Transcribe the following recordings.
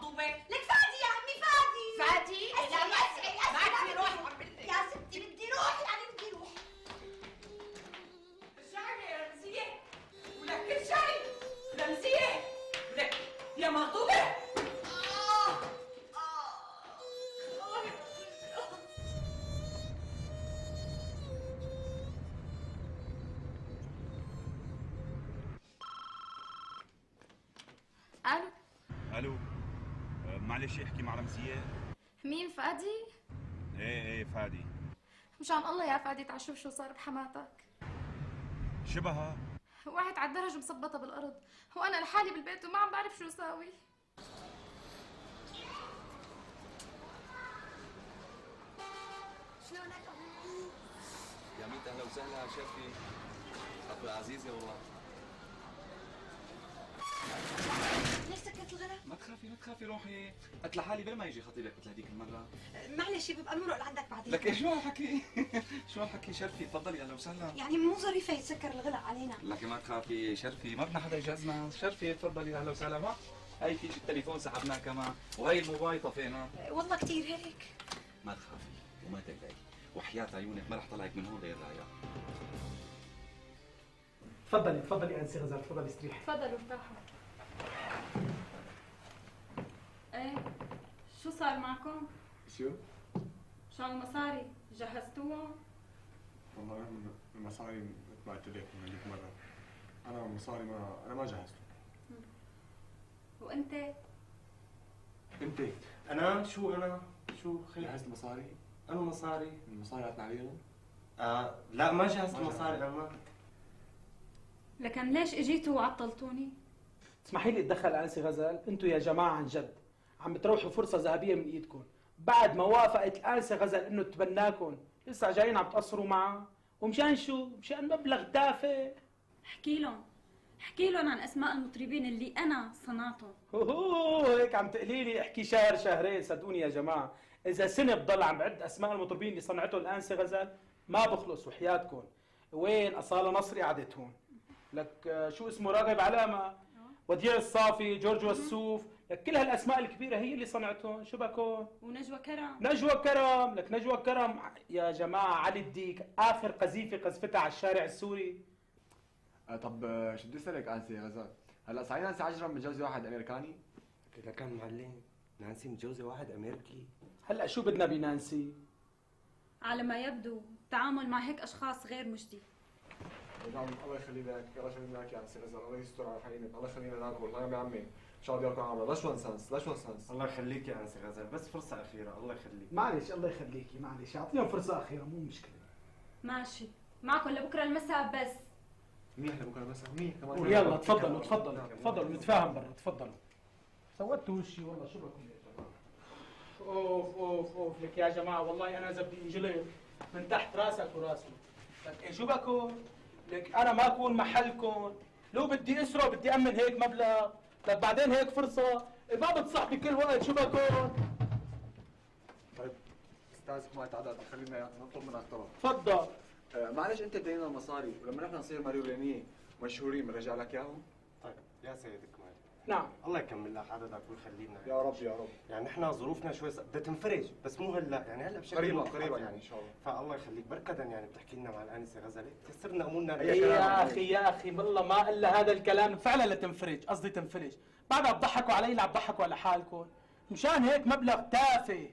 زلمه هات يا مغضوبه معلش احكي مع رمزية. مين فادي؟ إيه إيه فادي. مشان الله يا فادي تعال شوف شو صار بحماتك. شبهها. وقعت على الدرج مصبطة بالأرض. وأنا لحالي بالبيت وما عم بعرف شو ساوي شلونك يا ميت أهلا وسهلا شرفي أخوي عزيزي والله. ليش سكرت الغلا؟ ما تخافي ما تخافي روحي. قلت لحالي بلا ما يجي خطيبك مثل هذيك المرة. معلش ببقى نمرق لعندك بعدين. لك إيه؟ شو هالحكي؟ شو هالحكي؟ شرفي تفضلي أهلا وسهلا. يعني مو ظريفة يتسكر الغلا علينا. لك ما تخافي شرفي ما بدنا حدا يجازنا. شرفي تفضلي أهلا وسهلا. ما هي في التليفون سحبناه كمان. وهي الموبايل طفينا. والله كثير هيك. ما تخافي وما تقلقي. وحياة عيونك ما رح طلعك من هون غير رايق تفضلي تفضلي أنسي غزال تفضلي استريحي. تفضلوا ارتاحوا إيه شو صار معكم؟ شو؟ شو المصاري؟ جهزتوهم؟ والله المصاري مثل ما قلت لك من هذيك مرة أنا المصاري ما أنا ما جهزته وأنت؟ أنت أنا شو أنا شو خير جهزت المصاري أنا مصاري المصاري عطنا عليهم آه لا ما جهزت ما مصاري جهزت. أنا لكن ليش إجيتوا وعطلتوني؟ اسمحي لي أتدخل انسي غزال أنتم يا جماعة عن جد عم بتروحوا فرصة ذهبية من إيدكم. بعد ما وافقت الآنسة غزال إنه تبناكم. لسه جايين عم تقصروا معها ومشان شو؟ مشان مبلغ تافه احكي لهم. احكي لهم عن أسماء المطربين اللي أنا صنعتهم. اوه هيك عم تقولي لي. احكي شهر شهرين صدقوني يا جماعة. إذا سنة بضل عم بعد أسماء المطربين اللي صنعته الآنسة غزال ما بخلص وحياتكم. وين أصالة نصري قعدت هون لك آه، شو اسمه؟ راغب علامة. وديع الصافي جورج وسوف. لك كل هالاسماء الكبيرة هي اللي صنعتهم. شو بكون ونجوى كرم. نجوى كرم لك نجوى كرم. يا جماعة علي الديك آخر قذيفة قذفتها على الشارع السوري. آه طب آه، شو بدي أسألك أنسي غزال. هلأ صحيح نانسي عجرم متجوزة واحد أمريكاني؟ لك معلم. نانسي متجوزه واحد أمريكي. هلأ شو بدنا بنانسي على ما يبدو التعامل مع هيك أشخاص غير مجدي. نعم الله يخلي لك الله يخلي لك يا أنسي غزال. الله يستر على حينك الله يخلينا ناكل. الله يا عمي. إن شاء الله ياكل عمرة. لا شو انسانس لا شو انسانس الله يخليك يا انسي غزال. بس فرصة أخيرة. الله يخليك. معلش الله يخليكي معلش أعطيهم فرصة أخيرة مو مشكلة. ماشي. معكم لبكرة المساء بس. منيح لبكرة بس منيح كمان. يلا تفضلوا تفضلوا. تفضلوا نتفاهم برا. تفضلوا. سودتوا وشي والله. شو بكم يا جماعة؟ أوف أوف أوف. لك يا جماعة والله أنا اذا بدي انجلط من تحت راسك وراسه لك إيه شو بكون؟ لك أنا ما أكون محلكم. لو بدي اسره بدي أمن هيك مبلغ. لك بعدين هيك فرصة. ما بتصاحبي كل وقت. شو بكون؟ طيب أستاذ حماية عدد خلينا نطلب منك طلب. تفضل. آه، معلش انت ادينا المصاري ولما نحن نصير ماريولينيه مشهورين بنرجع لك إياهم؟ طيب يا سيدي. نعم. الله يكمل لك عددك ويخلينا. يا رب يا رب. يعني إحنا ظروفنا شوي بدها تنفرج بس مو هلا. يعني هلا بشكل قريبا قريبا يعني إن شاء الله. فالله يخليك. بركدا يعني بتحكي لنا مع الأنسة غزالة. تيسرنا أمورنا. يا أخي يا أخي والله ما إلا هذا الكلام فعلا لتنفرج قصدي تنفرج. بعدها بضحكوا علي لا بضحكوا على حالكم. مشان هيك مبلغ تافه.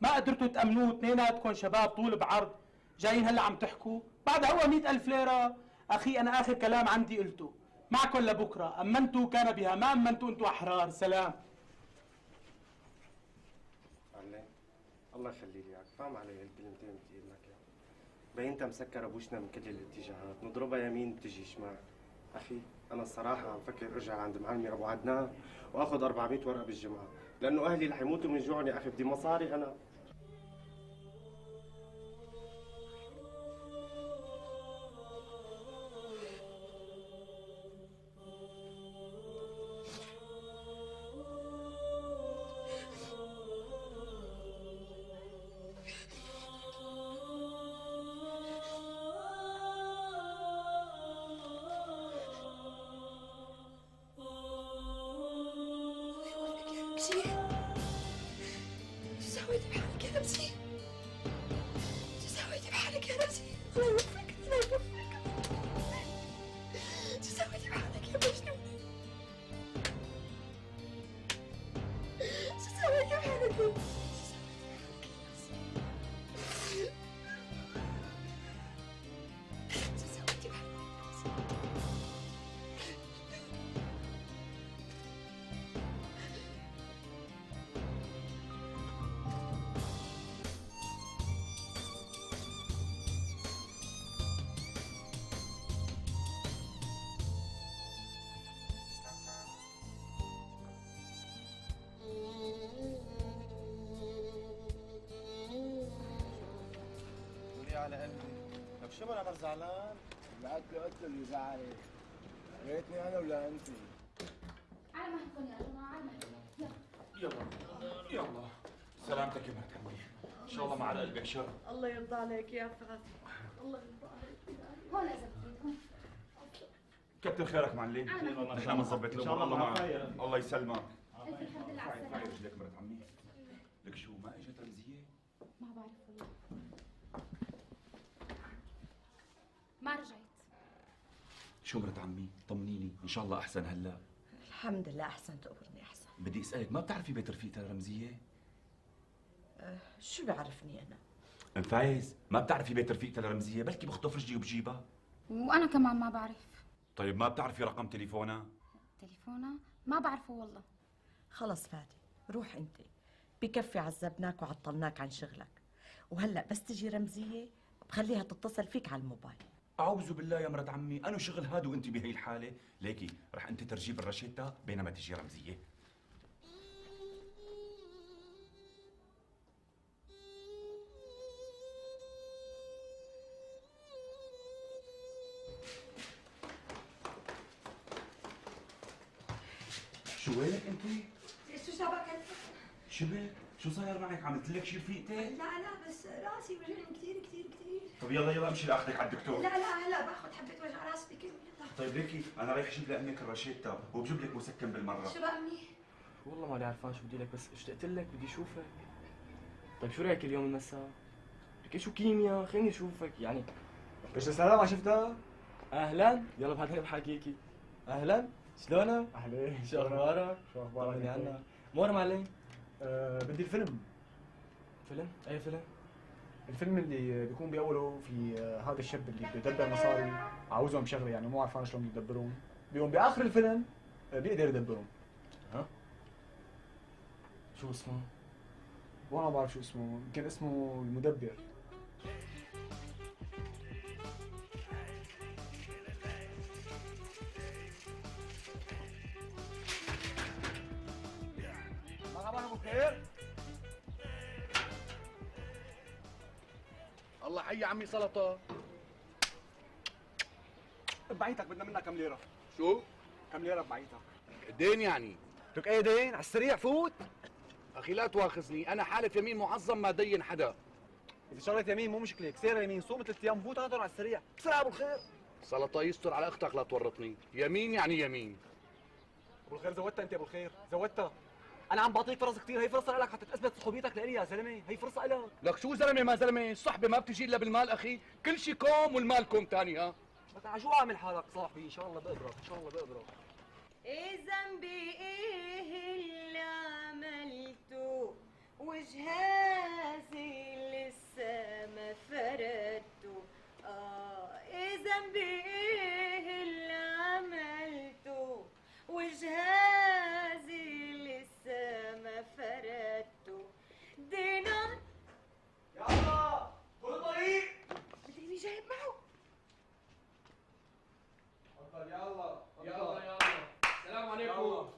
ما قدرتوا تأمنوه. اثنيناتكم شباب طول بعرض. جايين هلا عم تحكوا. بعدها هو مئة ألف ليرة. أخي أنا آخر كلام عندي قلته. معكم لبكرة أمنتوا كان بها ما أمنتوا أنتوا أحرار. سلام. معلم الله يخلي لي اياك فاهم علي هالكلمتين بدي أقول لك اياها باين انت مسكر أبوشنا من كل الاتجاهات. نضربها يمين بتجي شمال أخي أنا الصراحة عم فكر أرجع عند معلمي ابو عدنان وآخذ 400 ورقة بالجمعة. لأنه أهلي رح يموتوا من جوع يا أخي. بدي مصاري أنا. على قلبي لك شو أنا زعلان بعت له قلت له اللي زعلك ريتني أنا ولا أنت؟ على مهلكم يا جماعة على مهلكم يلا. يلا. يلا. سلامتك يا مرت عمي إن شاء الله ما على قلبك شر. الله يرضى عليك يا فهد الله يرضى عليك. هون اذا هون. كتر خيرك معلم. نحن بنظبط إن شاء الأمور الله الله معك. يسلمك. الحمد لله على السلامة. رجلك مرت عمي لك شو؟ ما إجت رمزيه ما بعرف والله ما رجعت شو مرت عمي؟ طمنيني. إن شاء الله أحسن هلأ. الحمد لله احسن تقبرني أحسن. بدي أسألك ما بتعرفي بيت رفيقتها رمزية؟ شو بيعرفني أنا؟ أم فايز ما بتعرفي بيت رفيقتها رمزية؟ بلكي بخطف رجلي وبجيبها. وأنا كمان ما بعرف. طيب ما بتعرفي رقم تليفونها؟ تليفونها؟ ما بعرفه والله. خلص فادي روح أنت. بكفي عذبناك وعطلناك عن شغلك. وهلأ بس تجي رمزية بخليها تتصل فيك على الموبايل. أعوذ بالله يا مرت عمي أنا شغل هذا وأنت بهي الحالة ليكي رح أنت ترجيب الرشيدة بينما تجي رمزية شو وينك أنت؟ شو شبكت؟ شبك؟ شو صاير معك؟ عملت لك شي رفيقتك؟ لا لا بس راسي وجعني كثير طب يلا يلا امشي لاخذك على الدكتور لا لا هلا باخذ حبة وجع راس بكل يلا طيب ليكي أنا رايح أجيب لامك الرشيدة وبجيب لك مسكن بالمرة شو بأمي؟ والله ماني عرفان شو بدي لك بس اشتقت لك بدي أشوفك طيب شو رأيك اليوم المساء؟ لك شو كيمياء خليني أشوفك يعني إيش سلام ما شفتها؟ أهلا يلا بعدين بحكيكي أهلا شلونك؟ أهلين شو أخبارك؟ شو طمني أخبارك؟ عنك مور معلم آه بدي الفيلم فيلم؟ أي فيلم؟ الفيلم اللي بيكون بأوله في آه، هذا الشاب اللي بدبر مصاري عاوزهم بشغله يعني مو عارفان شلون يدبرهم بيقوم بآخر الفيلم آه، بيقدر يدبرهم. شو اسمه؟ والله ما بعرف شو اسمه. يمكن اسمه المدبر. مرحبا أبو خير. حي عمي سلطة. بعيتك بدنا منك كم ليرة. شو؟ كم ليرة بعيتك دين يعني. لك إيه دين؟ على السريع فوت. أخي لا تواخذني أنا حالف يمين معظم ما دين حدا. إذا شغله يمين مو مشكله كسيره يمين صوم ثلاث أيام فوت هذا على السريع. بسرعة أبو الخير. سلطة يستر على أختك لا تورطني. يمين يعني يمين. أبو الخير زودتها أنت أبو الخير زودتها. أنا عم بعطيك فرص كثير هي فرصة لك حتى تثبت صحوبيتك لإلي يا زلمة. هي فرصة لك لك شو زلمة ما زلمة؟ الصحبه ما بتجي إلا بالمال أخي. كل شيء كوم والمال كوم ثاني ها؟ على شو عامل حالك صاحبي؟ إن شاء الله بقدرك إن شاء الله بقدرك. إيه ذنبي إيه اللي عملته وجهازي لسه ما فردته آه إيه ذنبي إيه اللي عملته وجهازي لسه ما فردته دينار يلا طول الطريق بدي جايب معه تفضل يلا يلا يلا السلام عليكم عليكم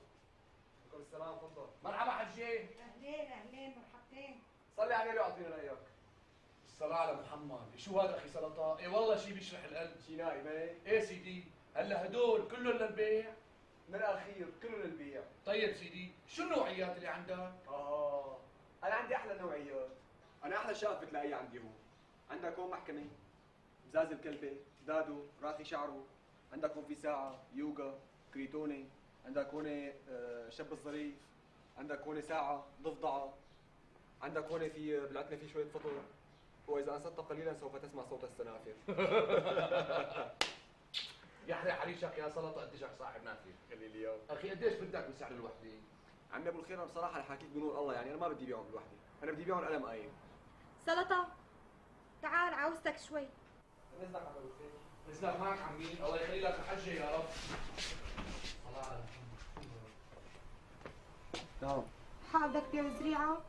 السلام تفضل مرحبا حجي اهلين اهلين مرحبتين صلي على النبي واعطينا رايك الصلاة على محمد شو هذا أخي سلطه اي والله شيء بيشرح القلب. شي نايم إيه سيدي. هلا هدول كلهم للبيع؟ من الأخير كله للبيع. طيب سيدي. شو النوعيات اللي عندك آه أنا عندي أحلى نوعيات. أنا أحلى شقف بتلاقيه عندي هون عندك هون محكمة. بزاز الكلبة. دادو. راخي شعره. عندك هون في ساعة. يوغا. كريتوني عندك هون آه، شب الظريف. عندك هون ساعة. ضفدعة. عندك هون في بلعتنا في شوية فطر وإذا انصت قليلا سوف تسمع صوت السنافر. يحرق حريشك يا سلطة قديشك صاحب نافذ خلي لي اياه أخي قديش بدك بسعر الوحده عمي أبو الخير أنا بصراحة رح احكيك بنور الله يعني أنا ما بدي بيعهم لوحدي. أنا بدي بيعهم قلم قايم. سلطة تعال عاوزتك شوي. نزلك على أبو الخير. نزلك معك عمي. الله يخلي لك الحجه يا رب. الله على نعم. حابك تبيع زريعة؟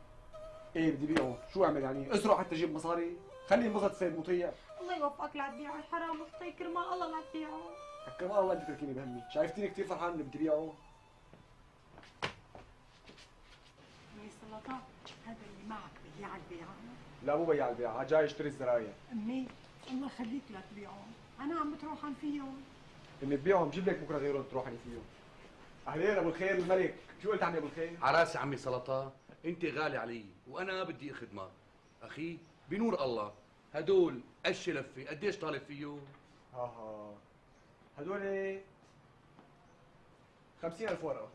إيه بدي بيعه؟ شو أعمل يعني؟ اسرع حتى أجيب مصاري؟ خلي ينبسط سيد مطيع. الله يوفقك لا تبيعه الحرام وفطي كرمال الله لا تبيعه. كمان الله أنت تركيني بهمي. شايفتيني كثير فرحان إني بدي بيعه؟ يا سلطة هذا اللي معك على البيعة؟ لا مو بياع البيع جاي اشتري الزراير أمي الله يخليك لا تبيعهم أنا عم بتروحن فيهم. إني تبيعهم جيب لك بكرة غيرهم تروحني فيهم. أهلين أبو الخير الملك. شو قلت عني أبو الخير؟ عراسي عمي سلطة انت غالي علي وأنا بدي اخدمك أخي بنور الله هدول قش لفة قديش طالب فيه ها ها هدول 50000 ورقة.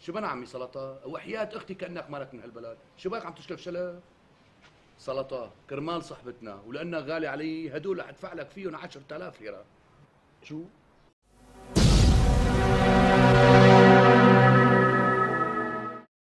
شو بنا عمي سلطة؟ وحياة أختي كأنك مالك من هالبلد. شو بك عم تشلف شلف؟ سلطة كرمال صحبتنا ولانك غالي علي هدول رح ادفع لك فيهم 10000 ليرة. شو؟